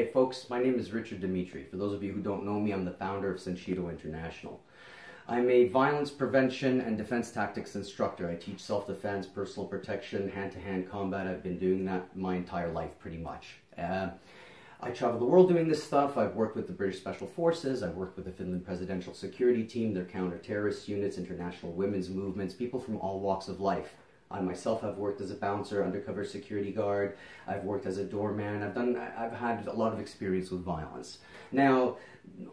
Hey folks, my name is Richard Dimitri. For those of you who don't know me, I'm the founder of Senshido International. I'm a violence prevention and defense tactics instructor. I teach self-defense, personal protection, hand-to-hand combat. I've been doing that my entire life pretty much. Uh, I travel the world doing this stuff. I've worked with the British Special Forces. I've worked with the Finland Presidential Security Team, their counter-terrorist units, international women's movements, people from all walks of life. I myself have worked as a bouncer, undercover security guard. I've worked as a doorman. I've done. I've had a lot of experience with violence. Now,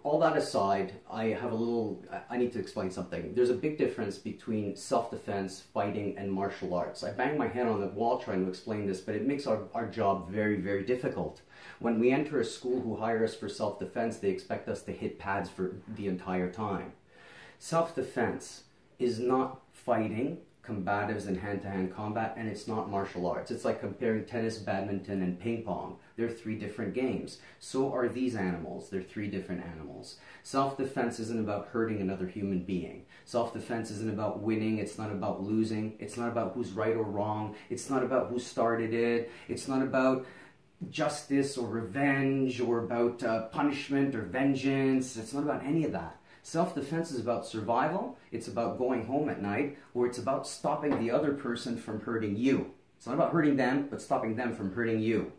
all that aside, I have a little. I need to explain something. There's a big difference between self-defense, fighting, and martial arts. I bang my head on the wall trying to explain this, but it makes our, our job very, very difficult. When we enter a school who hire us for self-defense, they expect us to hit pads for the entire time. Self-defense is not fighting combatives and hand-to-hand combat and it's not martial arts. It's like comparing tennis, badminton, and ping pong. They're three different games. So are these animals. They're three different animals. Self-defense isn't about hurting another human being. Self-defense isn't about winning. It's not about losing. It's not about who's right or wrong. It's not about who started it. It's not about justice or revenge or about uh, punishment or vengeance. It's not about any of that. Self-defense is about survival, it's about going home at night, or it's about stopping the other person from hurting you. It's not about hurting them, but stopping them from hurting you.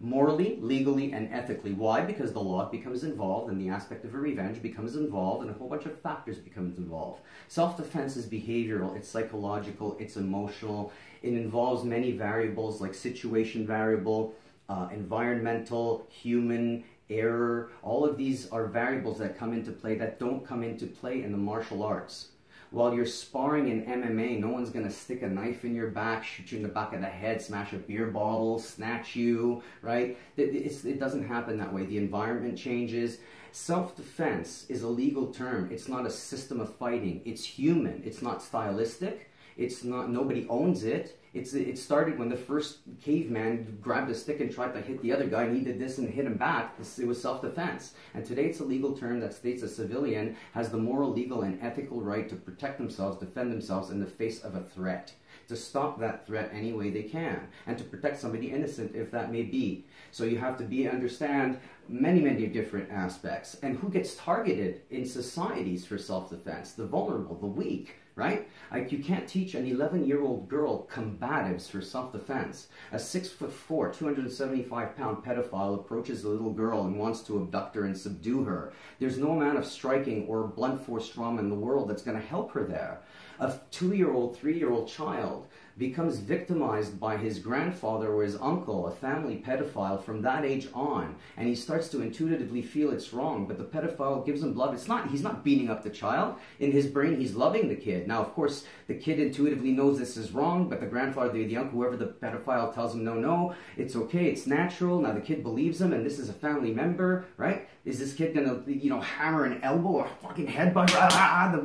Morally, legally, and ethically. Why? Because the law becomes involved and the aspect of a revenge becomes involved and a whole bunch of factors becomes involved. Self-defense is behavioral, it's psychological, it's emotional. It involves many variables like situation variable, uh, environmental, human, error, all of these are variables that come into play that don't come into play in the martial arts. While you're sparring in MMA, no one's going to stick a knife in your back, shoot you in the back of the head, smash a beer bottle, snatch you, right? It doesn't happen that way. The environment changes. Self-defense is a legal term. It's not a system of fighting. It's human. It's not stylistic. It's not, nobody owns it. It's, it started when the first caveman grabbed a stick and tried to hit the other guy, and he did this and hit him back. It was self-defense. And today it's a legal term that states a civilian has the moral, legal, and ethical right to protect themselves, defend themselves in the face of a threat to stop that threat any way they can and to protect somebody innocent if that may be. So you have to be understand many, many different aspects. And who gets targeted in societies for self-defense? The vulnerable, the weak, right? Like you can't teach an 11-year-old girl combatives for self-defense. A six foot four, 275 pound pedophile approaches a little girl and wants to abduct her and subdue her. There's no amount of striking or blunt force trauma in the world that's going to help her there. A two-year-old, three-year-old child becomes victimized by his grandfather or his uncle, a family pedophile, from that age on, and he starts to intuitively feel it's wrong, but the pedophile gives him blood. It's not, he's not beating up the child. In his brain, he's loving the kid. Now, of course, the kid intuitively knows this is wrong, but the grandfather, the, the uncle, whoever the pedophile tells him, no, no, it's okay, it's natural. Now the kid believes him, and this is a family member, right? Is this kid gonna, you know, hammer an elbow or fucking headbutt?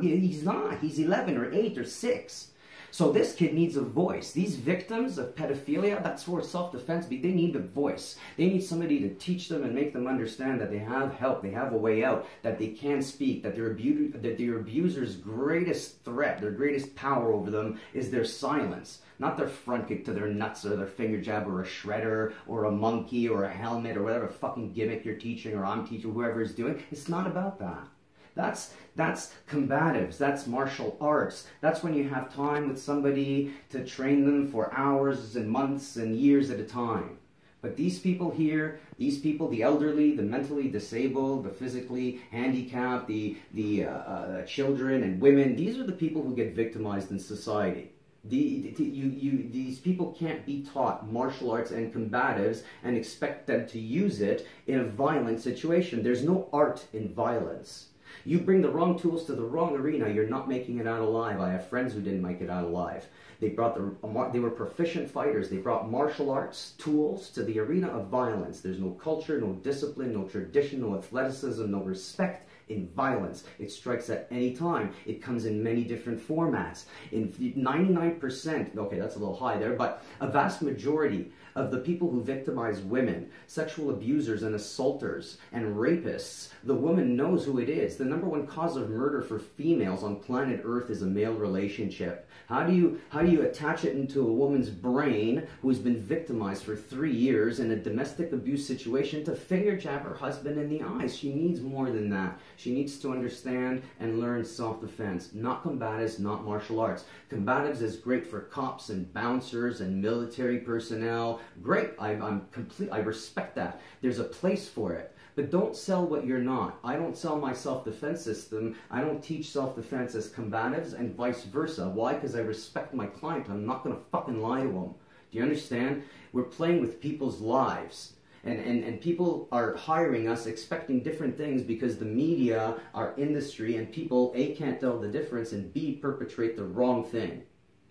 He's not. He's 11 or 8 or 6. So this kid needs a voice. These victims of pedophilia, that's where self-defense. They need a voice. They need somebody to teach them and make them understand that they have help, they have a way out, that they can speak, that their, abu- that their abuser's greatest threat, their greatest power over them is their silence. Not their front kick to their nuts or their finger jab or a shredder or a monkey or a helmet or whatever fucking gimmick you're teaching or I'm teaching, whoever is doing. It's not about that. That's, that's combatives. That's martial arts. That's when you have time with somebody to train them for hours and months and years at a time. But these people here, these people, the elderly, the mentally disabled, the physically handicapped, the, the uh, uh, children and women, these are the people who get victimized in society. The, you, you, these people can't be taught martial arts and combatives and expect them to use it in a violent situation. There's no art in violence. You bring the wrong tools to the wrong arena, you're not making it out alive. I have friends who didn't make it out alive. They brought the they were proficient fighters. They brought martial arts tools to the arena of violence. There's no culture, no discipline, no tradition, no athleticism, no respect in violence. It strikes at any time. It comes in many different formats. In 99%, okay, that's a little high there, but a vast majority of the people who victimize women, sexual abusers and assaulters and rapists, the woman knows who it is. The number one cause of murder for females on planet Earth is a male relationship. How do you how do you attach it into a woman's brain who's been victimized for three years in a domestic abuse situation to finger jab her husband in the eyes? She needs more than that. She needs to understand and learn self-defense, not combatives, not martial arts. Combatives is great for cops and bouncers and military personnel. Great, I, I'm complete. I respect that. There's a place for it. But don't sell what you're not. I don't sell my self-defense system. I don't teach self-defense as combatives and vice versa. Why? Because I respect my client. I'm not going to fucking lie to them. Do you understand? We're playing with people's lives. And, and, and people are hiring us expecting different things because the media, our industry, and people, A, can't tell the difference, and B, perpetrate the wrong thing.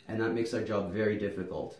And that makes our job very difficult.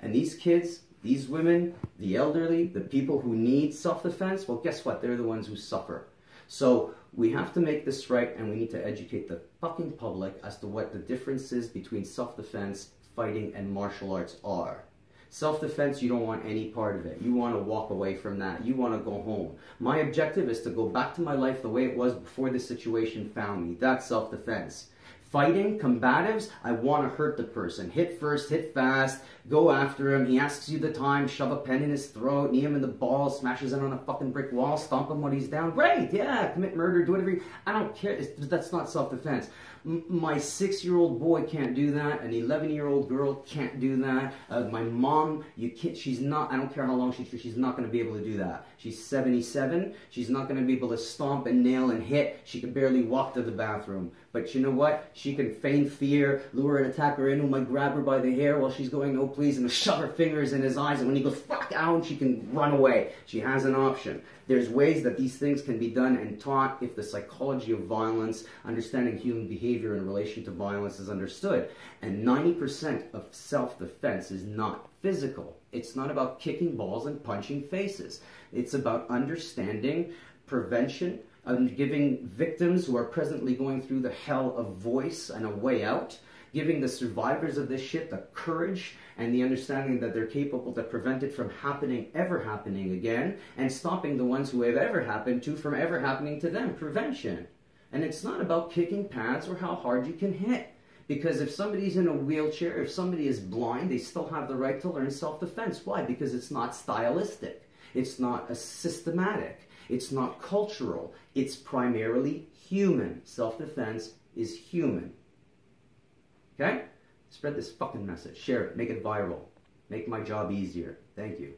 And these kids, these women, the elderly, the people who need self-defense, well, guess what? They're the ones who suffer. So we have to make this right and we need to educate the fucking public as to what the differences between self-defense, fighting, and martial arts are. Self-defense, you don't want any part of it. You want to walk away from that. You want to go home. My objective is to go back to my life the way it was before this situation found me. That's self-defense. Fighting, combatives, I want to hurt the person. Hit first, hit fast, go after him. He asks you the time, shove a pen in his throat, knee him in the balls, smashes him on a fucking brick wall, stomp him when he's down. Great, yeah, commit murder, do whatever you, I don't care. It's, that's not self-defense. my six-year-old boy can't do that. An 11-year-old girl can't do that. Uh, my mom, you can't, she's not, I don't care how long she's, she's not going to be able to do that. She's 77. She's not going to be able to stomp and nail and hit. She can barely walk to the bathroom. But you know what? She can feign fear, lure an attacker in who might grab her by the hair while she's going, no please, and shove her fingers in his eyes. And when he goes, fuck out, she can run away. She has an option. There's ways that these things can be done and taught if the psychology of violence, understanding human behavior in relation to violence is understood. And 90% of self-defense is not physical. It's not about kicking balls and punching faces. It's about understanding prevention, and giving victims who are presently going through the hell a voice and a way out, giving the survivors of this shit the courage and the understanding that they're capable to prevent it from happening, ever happening again, and stopping the ones who have ever happened to from ever happening to them. Prevention. And it's not about kicking pads or how hard you can hit. Because if somebody's in a wheelchair, if somebody is blind, they still have the right to learn self-defense. Why? Because it's not stylistic. It's not a systematic. It's not cultural. It's primarily human. Self-defense is human. Okay? Spread this fucking message. Share it. Make it viral. Make my job easier. Thank you.